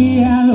ชี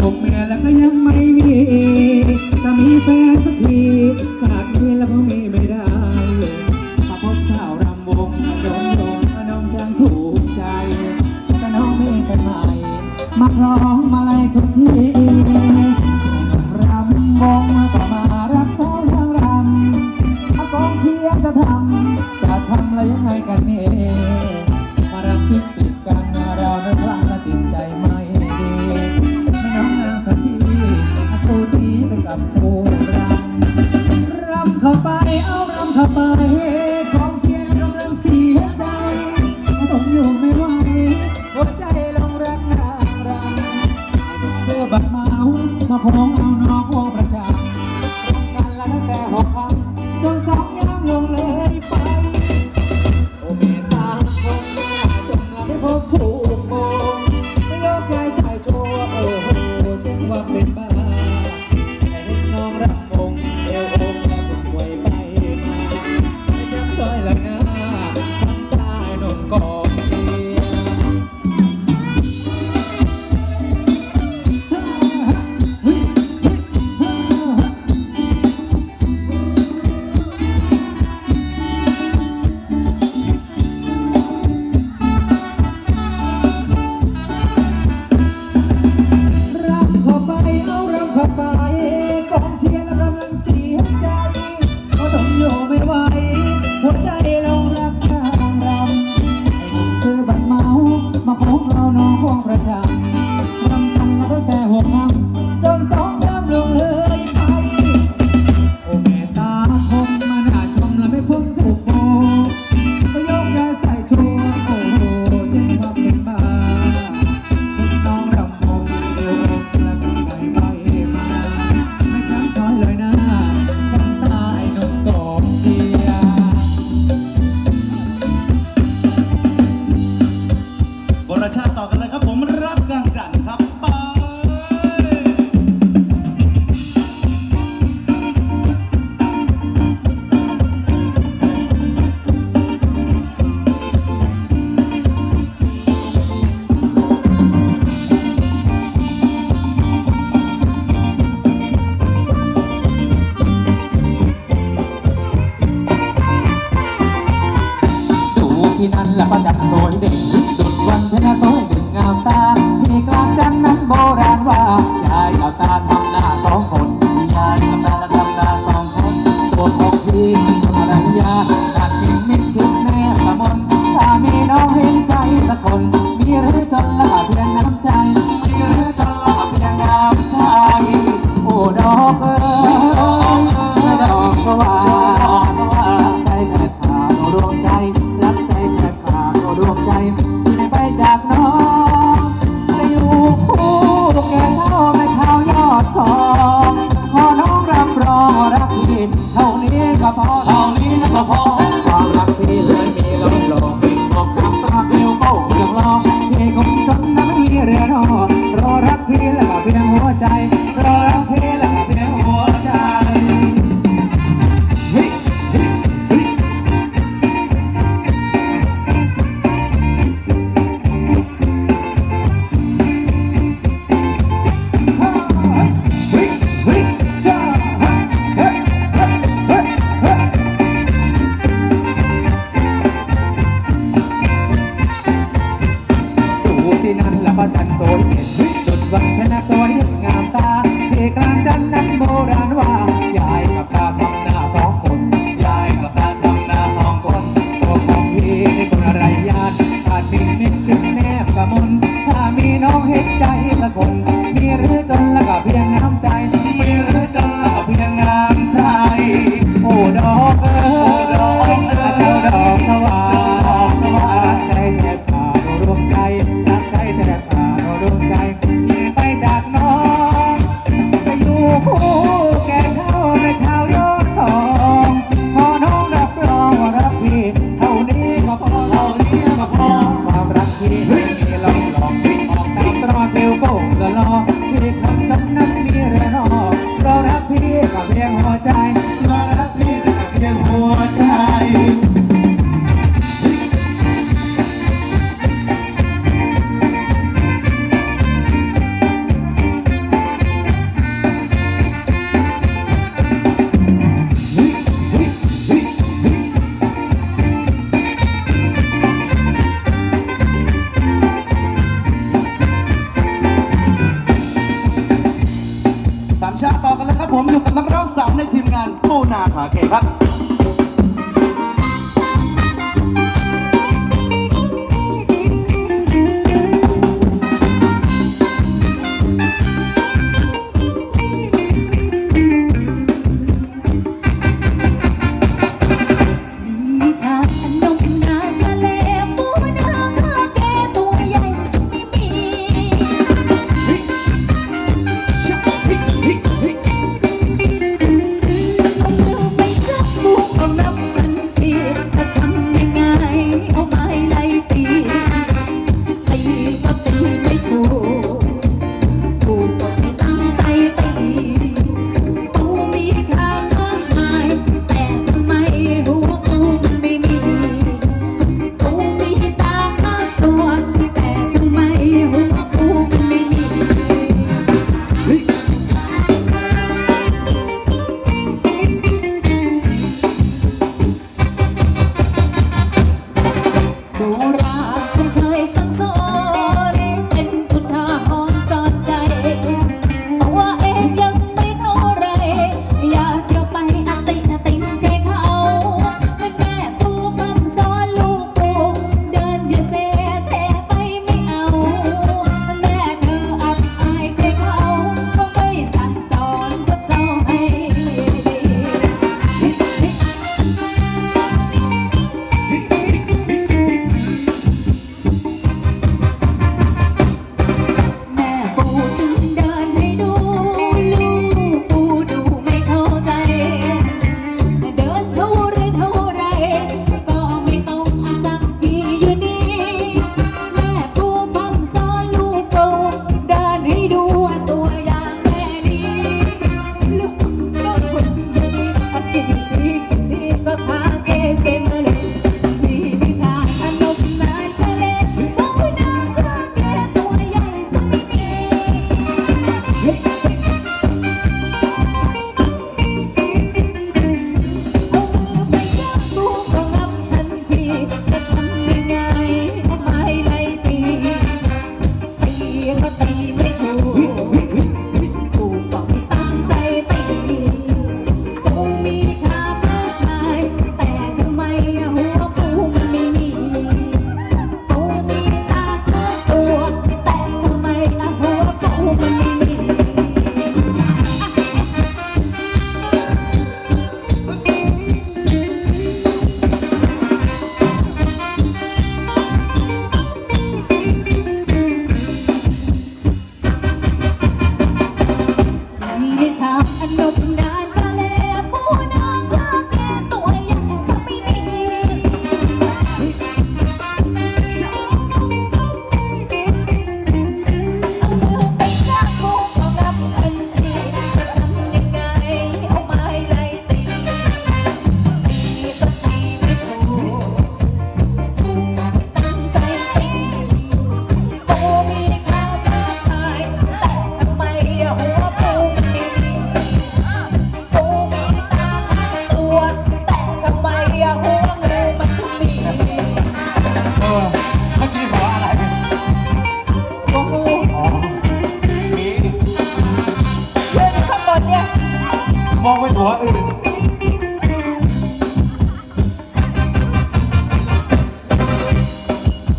ต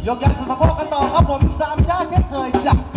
ยกยักษ์สะโพกันต่อครับผมสามชาติเช่นเคยจับ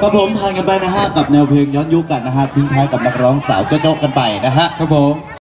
ก็ผมผ่านกันไปนะฮะกับแนวเพลงย้อนยุคกันนะฮะทิ้งท้ายกับนักร้องสาวโจ๊กๆกันไปนะฮะ ครับผม